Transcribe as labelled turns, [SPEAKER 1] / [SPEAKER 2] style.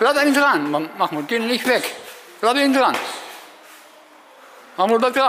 [SPEAKER 1] bleib an ihn dran. Mahmoud, geh nicht weg. Bleib an ihn dran. Mahmoud, bleib dran.